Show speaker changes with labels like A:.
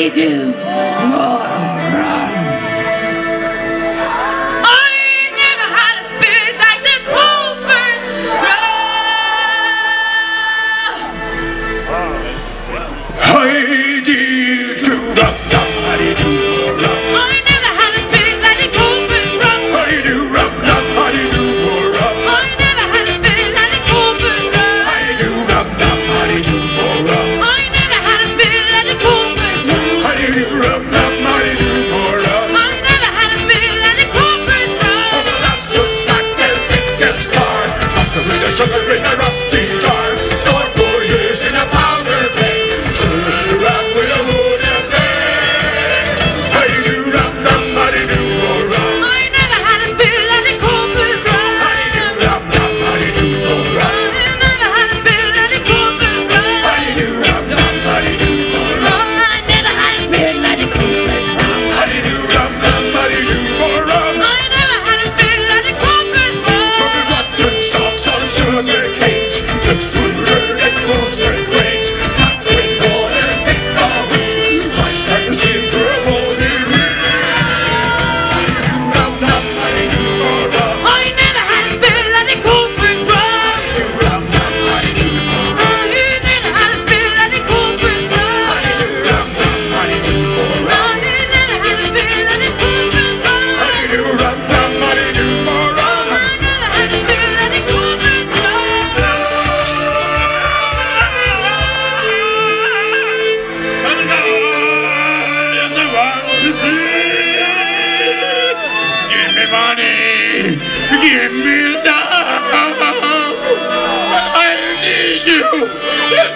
A: they do. money. Give me now. I need you.